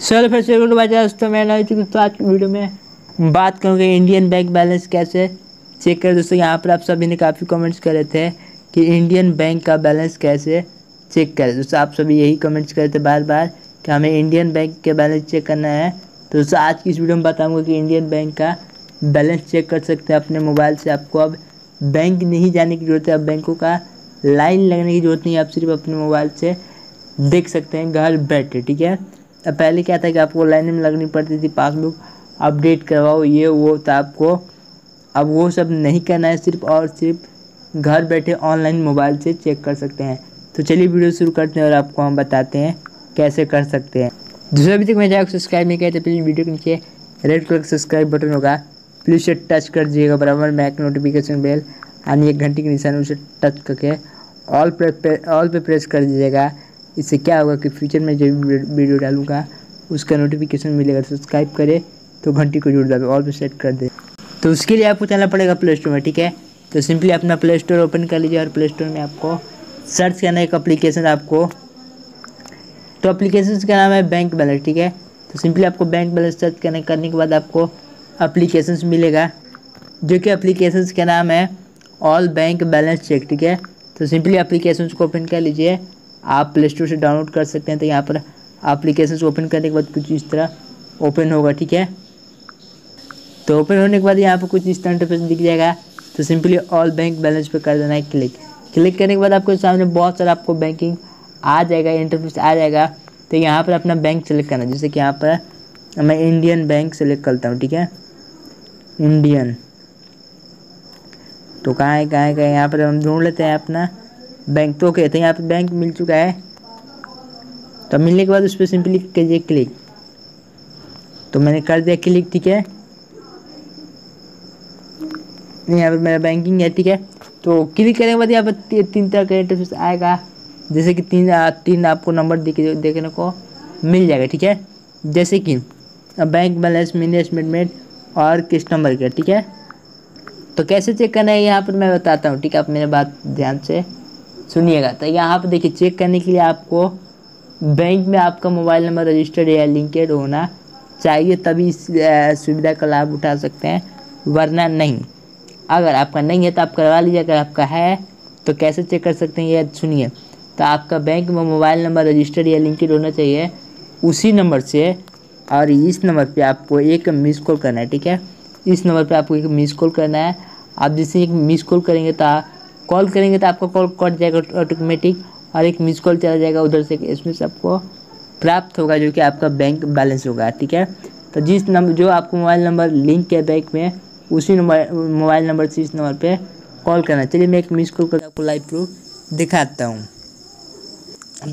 Sir फिर से good बाज़ार दोस्तों मैं चुकी तो आज की वीडियो में बात करूँगा इंडियन बैंक बैलेंस कैसे चेक करें। दोस्तों, यहाँ पर आप सभी ने काफ़ी कमेंट्स करे थे कि इंडियन बैंक का बैलेंस कैसे चेक करें। दोस्तों, आप सभी यही कमेंट्स करे थे बार बार कि हमें इंडियन बैंक के बैलेंस चेक करना है। तो दोस्तों, आज की इस वीडियो में बताऊँगा कि इंडियन बैंक का बैलेंस चेक कर सकते हैं अपने मोबाइल से। आपको अब बैंक नहीं जाने की ज़रूरत है, अब बैंकों का लाइन लगने की ज़रूरत नहीं आप सिर्फ़ अपने मोबाइल से देख सकते हैं, घर बैठे, ठीक है? पहले क्या था कि आपको लाइन में लगनी पड़ती थी पासबुक, अपडेट करवाओ, ये, वो तो आपको। अब वो सब नहीं करना है सिर्फ़ और सिर्फ़ घर बैठे ऑनलाइन मोबाइल से चेक कर सकते हैं। तो चलिए वीडियो शुरू करते हैं और आपको हम बताते हैं कैसे कर सकते हैं। दूसरा अभी तक मैं जाए सब्सक्राइब नहीं किया तो प्लीज़ वीडियो के नीचे रेड कलर का सब्सक्राइब बटन होगा। प्लीज़ उसे टच कर दीजिएगा बराबर मैक नोटिफिकेशन बेल यानी एक घंटे के निशान उसे टच करके। ऑल पे ऑल पे प्रेस कर दीजिएगा। इससे क्या होगा कि फ्यूचर में जो भी वीडियो डालूँगा, उसका नोटिफिकेशन मिलेगा सब्सक्राइब करें तो घंटी को जुड़ जाए ऑल पे सेट कर दे। तो उसके लिए आपको चलना पड़ेगा प्ले स्टोर में, ठीक है? तो सिंपली अपना प्ले स्टोर ओपन कर लीजिए, और प्ले स्टोर में आपको सर्च करना एक अप्लीकेशन आपको तो अप्लीकेशन का नाम है बैंक बैलेंस ठीक है? तो सिंपली आपको बैंक बैलेंस सर्च करने करने के बाद आपको अप्लीकेशन मिलेगा, जो कि अप्लीकेशन का नाम है ऑल बैंक बैलेंस चेक ठीक है? तो सिंपली अप्लीकेशन को ओपन कर लीजिए आप प्ले स्टोर से डाउनलोड कर सकते हैं। तो यहाँ पर अप्लीकेशन ओपन करने के बाद कुछ इस तरह ओपन होगा, ठीक है? तो ओपन होने के बाद यहाँ पर कुछ इस तरह इंटरफेस दिख जाएगा। तो सिंपली ऑल बैंक बैलेंस पे कर देना है क्लिक क्लिक करने के बाद आपको सामने बहुत सारा आपको बैंकिंग आ जाएगा इंटरफेस आ जाएगा। तो यहाँ पर अपना बैंक सेलेक्ट करना जैसे कि यहाँ पर मैं इंडियन बैंक सेलेक्ट करता हूँ, ठीक है? इंडियन तो कहाँ है कहाँ है, कहाँ यहाँ पर हम ढूंढ लेते हैं अपना। बैंक तो ओके तो यहाँ पे बैंक मिल चुका है। तो मिलने के बाद उस पर सिंपली कीजिए क्लिक तो मैंने कर दिया क्लिक ठीक है? यहाँ पर मेरा बैंकिंग है, ठीक है? तो क्लिक करने के बाद यहाँ पर तीन तरह का इंटरफेस आएगा। जैसे कि तीन तीन आपको नंबर दिखे, देखने को मिल जाएगा, ठीक है? जैसे कि बैंक बैलेंस मिनी स्टेटमेंट और नंबर का, ठीक है? तो कैसे चेक करना है, यहाँ पर मैं बताता हूँ, ठीक है? आप मेरे बात ध्यान से सुनिएगा। तो यहाँ पर देखिए चेक करने के लिए आपको बैंक में आपका मोबाइल नंबर रजिस्टर्ड या लिंकेड होना चाहिए, तभी इस सुविधा का लाभ उठा सकते हैं, वरना नहीं। अगर आपका नहीं है तो आप करवा लीजिए, अगर आपका है तो कैसे चेक कर सकते हैं, ये सुनिए। तो आपका बैंक में मोबाइल नंबर रजिस्टर्ड या लिंकेड होना चाहिए, उसी नंबर से और इस नंबर पे आपको एक मिस कॉल करना है, ठीक है? इस नंबर पे आपको एक मिस कॉल करना है। आप जैसे एक मिस कॉल करेंगे तो कॉल करेंगे तो आपका कॉल कट जाएगा ऑटोमेटिक और एक मिस कॉल चला जाएगा उधर से, इसमें से आपको प्राप्त होगा जो कि आपका बैंक बैलेंस होगा, ठीक है? तो जिस नंबर जो आपको मोबाइल नंबर लिंक है बैंक में, उसी नंबर मोबाइल नंबर से इस नंबर पर कॉल करना। चलिए मैं एक मिस कॉल करके आपको लाइव प्रूफ दिखाता हूँ।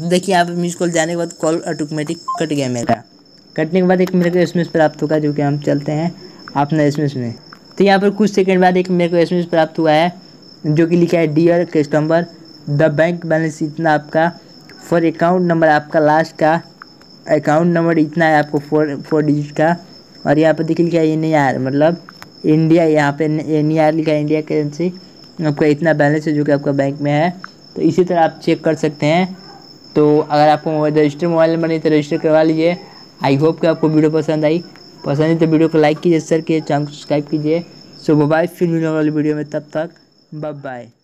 देखिए, यहाँ पे मिस कॉल जाने के बाद कॉल ऑटोमेटिक कट गया मेरा। कटने के बाद एक मेरे को एसएमएस प्राप्त होगा जो कि हम चलते हैं अपना एस में। तो यहाँ पर कुछ सेकंड बाद एक मेरे को एसएमएस प्राप्त हुआ है। जो कि लिखा है dear customer the bank balance इतना आपका फॉर अकाउंट नंबर आपका लास्ट का अकाउंट नंबर इतना है आपको फोर फोर डिजिट का। और यहाँ पर देखिए लिखा है एन आर मतलब इंडिया यहाँ पे एन आर लिखा है इंडिया करेंसी आपका इतना बैलेंस है जो कि आपका बैंक में है। तो इसी तरह आप चेक कर सकते हैं। तो अगर आपको मोबाइल, रजिस्टर मोबाइल नंबर नहीं तो रजिस्टर करवा लीजिए। आई होप कि आपको वीडियो पसंद आई। पसंद है तो वीडियो को लाइक कीजिए शेयर कीजिए चैनल को सब्सक्राइब कीजिए। सो मोबाइल फिर मिलने वाली वीडियो में। तब तक Bye.